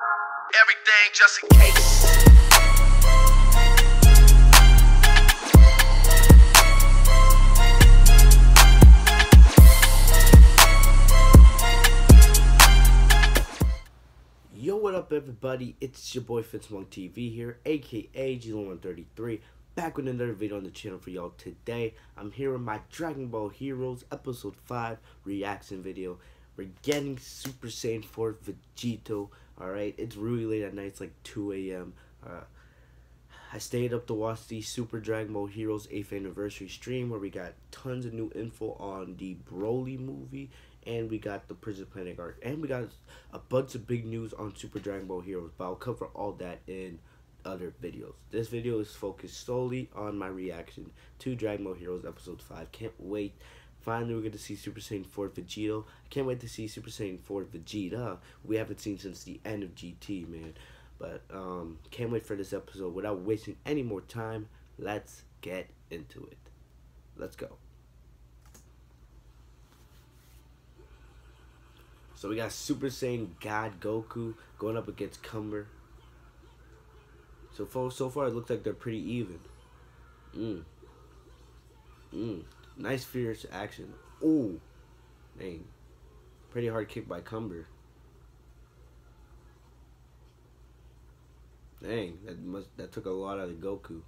Everything just in case. Yo, what up, everybody? It's your boy Fitzmonk TV here, aka G133, back with another video on the channel for y'all today. I'm here with my Dragon Ball Heroes Episode 5 reaction video. We're getting Super Saiyan 4 Vegito, alright? It's really late at night, it's like 2 a.m. Uh, I stayed up to watch the Super Dragon Ball Heroes 8th anniversary stream where we got tons of new info on the Broly movie and we got the Prison Planet arc and we got a bunch of big news on Super Dragon Ball Heroes, but I'll cover all that in other videos. This video is focused solely on my reaction to Dragon Ball Heroes episode 5. Can't wait. Finally, we're going to see Super Saiyan 4 Vegito. I can't wait to see Super Saiyan 4 Vegeta. We haven't seen since the end of GT, man. But um, can't wait for this episode. Without wasting any more time, let's get into it. Let's go. So we got Super Saiyan God Goku going up against Cumber. So far, so far it looks like they're pretty even. Mm. Mm. Nice fierce action. Ooh. Dang. Pretty hard kick by Cumber. Dang, that must that took a lot out of Goku.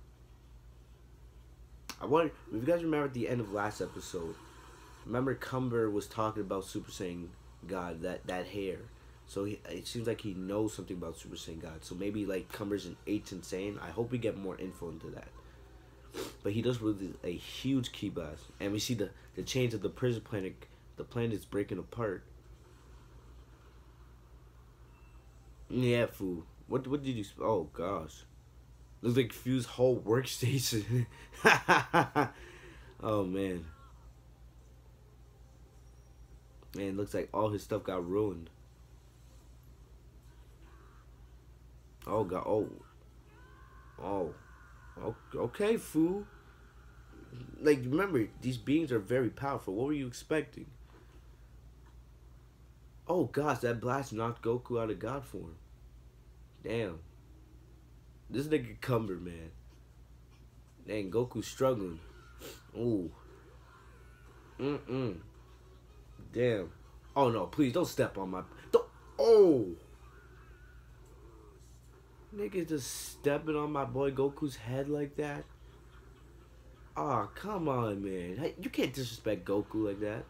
I wonder if you guys remember at the end of last episode. Remember Cumber was talking about Super Saiyan God, that that hair. So he, it seems like he knows something about Super Saiyan God. So maybe like Cumber's an ancient Saiyan. I hope we get more info into that. But he does with a huge ki blast, and we see the the chains of the prison planet. The planet is breaking apart. Yeah, fool. What what did you? Oh gosh, looks like Fu's whole workstation. oh man. Man, looks like all his stuff got ruined. Oh god, oh. Oh. Okay, fool. Like, remember, these beings are very powerful. What were you expecting? Oh gosh, that blast knocked Goku out of God form. Damn. This nigga Cumber, man. Dang, Goku's struggling. Ooh. Mm-mm. Damn. Oh no, please don't step on my don't oh Nigga just stepping on my boy Goku's head like that. Aw, oh, come on, man. Hey, you can't disrespect Goku like that.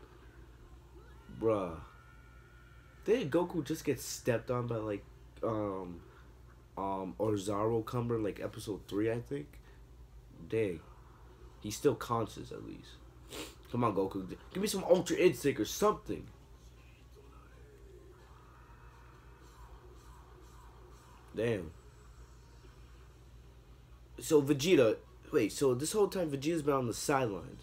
Bruh. Didn't Goku just get stepped on by like um um Ozaru Cumber in like episode three, I think? Dang. He's still conscious at least. Come on, Goku. Give me some Ultra Instinct or something. Damn. So Vegeta, wait. So this whole time Vegeta's been on the sidelines.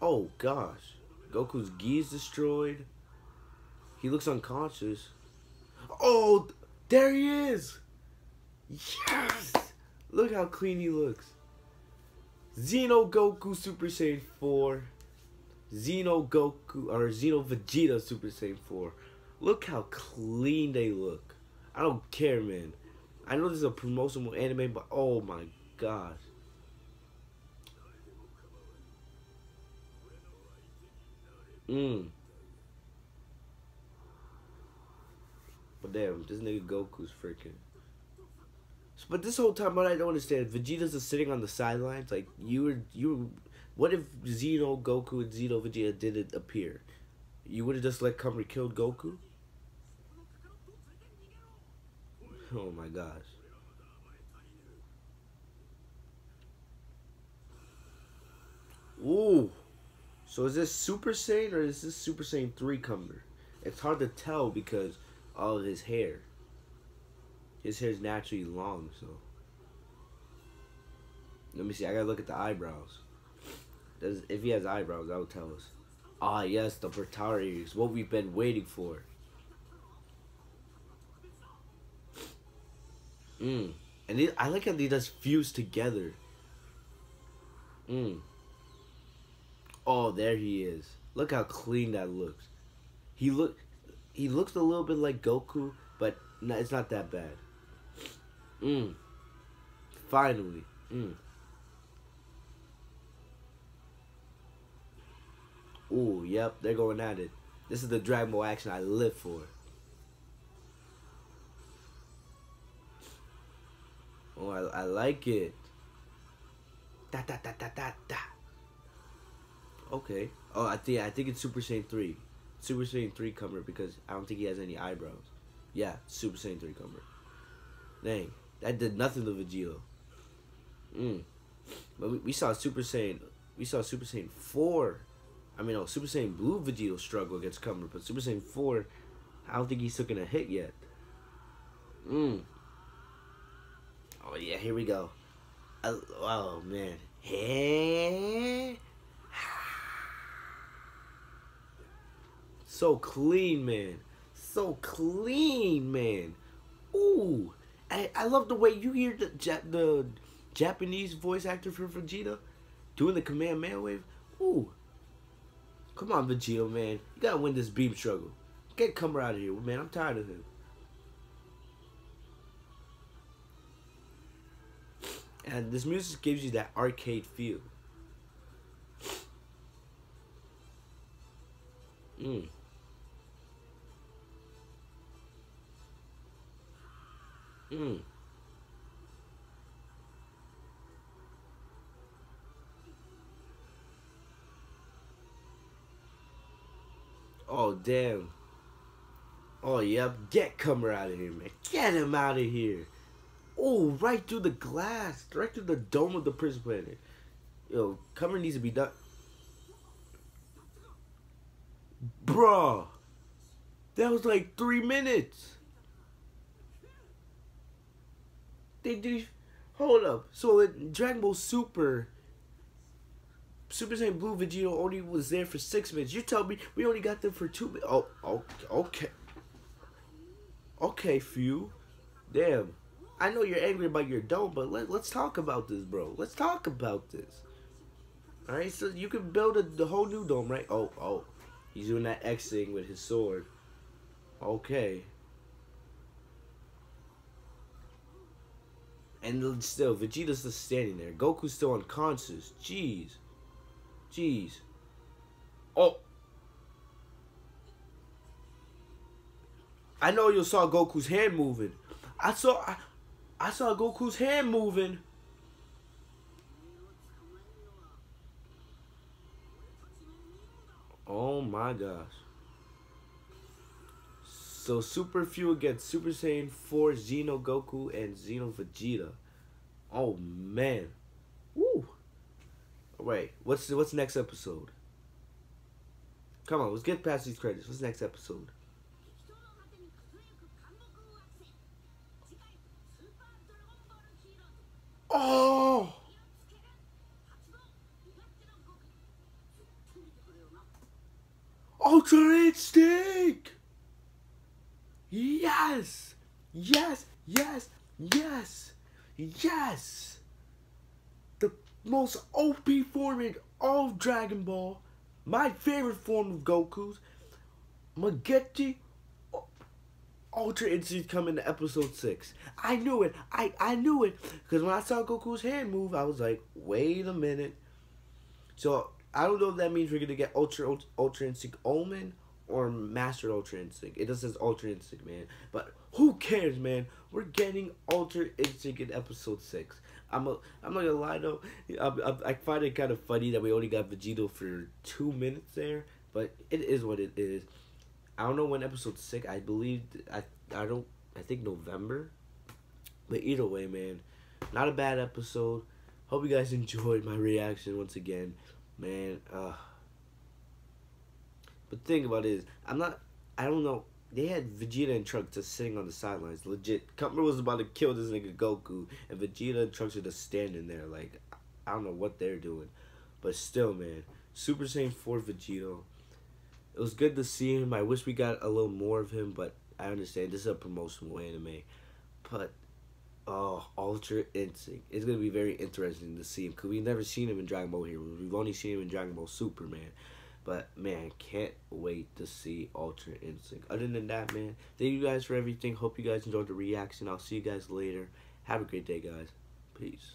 Oh gosh, Goku's gi is destroyed. He looks unconscious. Oh, there he is. Yes. Look how clean he looks. Xeno Goku Super Saiyan 4. Xeno Goku or Xeno Vegeta Super Saiyan 4. Look how clean they look. I don't care, man. I know this is a promotional anime, but oh my gosh. Mmm. But damn, this nigga Goku's freaking. But this whole time, what I don't understand, Vegeta's just sitting on the sidelines. Like you were, you. Were, what if Xeno Goku and Xeno Vegeta didn't appear? You would have just let Cumber killed Goku. Oh my gosh. Ooh. So is this Super Saiyan or is this Super Saiyan 3 Cumber? It's hard to tell because all of his hair. His hair's naturally long, so. Let me see. I gotta look at the eyebrows. Does if he has eyebrows, that will tell us. Ah, yes, the Potara ears. What we've been waiting for. Mm. And it, I like how they just fuse together. Mm. Oh, there he is. Look how clean that looks. He look he looks a little bit like Goku, but No, it's not that bad. Mm. Finally. Mm. Ooh, yep, they're going at it. This is the Dragon Ball action I live for. Oh, I, I like it. Da da da da da da. Okay. Oh, I think I think it's Super Saiyan three, Super Saiyan three Cumber because I don't think he has any eyebrows. Yeah, Super Saiyan three Cumber. Dang, that did nothing to Vegeta. Mm. But we, we saw Super Saiyan, we saw Super Saiyan four. I mean, oh, Super Saiyan Blue Vegeta struggle against Cumber, but Super Saiyan four, I don't think he's taking a hit yet. Mm. Oh yeah, here we go. Uh, oh man. Hey. So clean, man. So clean, man. Ooh. I, I love the way you hear the ja- the Japanese voice actor for Vegeta doing the Kamehameha wave. Ooh. Come on, Vegeta, man. You gotta win this beam struggle. Get Cumber out of here, man. I'm tired of him. And this music gives you that arcade feel. Mm. Mm. Oh damn. Oh yep, get Cumber out of here, man. Get him out of here. Oh, right through the glass, right through the dome of the prison planet. Yo, Cumber needs to be done. Bruh. That was like three minutes. They did. Hold up. So in Dragon Ball Super, Super Saiyan Blue Vegeta only was there for six minutes. You tell me we only got them for two minutes. Oh, okay. Okay, Fu. Damn. I know you're angry about your dome, but let, let's talk about this, bro. Let's talk about this. Alright, so you can build a, the whole new dome, right? Oh, oh. He's doing that X thing with his sword. Okay. And still, Vegeta's just standing there. Goku's still unconscious. Jeez. Jeez. Oh. I know you saw Goku's hand moving. I saw I, I saw Goku's hand moving. Oh my gosh. So Super Fu against Super Saiyan 4 Xeno Goku and Xeno Vegeta. Oh man. Woo. Wait, what's what's next episode? Come on, let's get past these credits. What's next episode? Oh! oh Ultra Instinct! Yes! Yes! Yes! Yes! Yes! The most OP form in all of Dragon Ball. My favorite form of Goku's. Mageti Ultra Instinct coming to episode 6. I knew it. I, I knew it. Because when I saw Goku's hand move, I was like, wait a minute. So, I don't know if that means we're going to get Ultra, Ultra, Instinct Omen or Master Ultra Instinct. It just says Ultra Instinct, man. But who cares, man? We're getting Ultra Instinct in episode 6. I'm a, I'm not gonna lie though, I, I, I find it kind of funny that we only got Vegito for two minutes there, but it is what it is. I don't know when episode six. I believe I I don't. I think November. But either way, man, not a bad episode. Hope you guys enjoyed my reaction once again, man. Uh, but the thing about it is, I'm not. I don't know. They had Vegeta and Trunks just sitting on the sidelines. Legit, Cutler was about to kill this nigga Goku, and Vegeta and Trunks are just standing there. Like, I don't know what they're doing, but still, man. Super Saiyan 4 Vegito it was good to see him. I wish we got a little more of him, but I understand this is a promotional anime. But oh, Ultra Instinct. It's gonna be very interesting to see him because we've never seen him in Dragon Ball Heroes. We've only seen him in Dragon Ball Super man. But man, can't wait to see Ultra Instinct. Other than that, man, thank you guys for everything. Hope you guys enjoyed the reaction. I'll see you guys later. Have a great day, guys. Peace.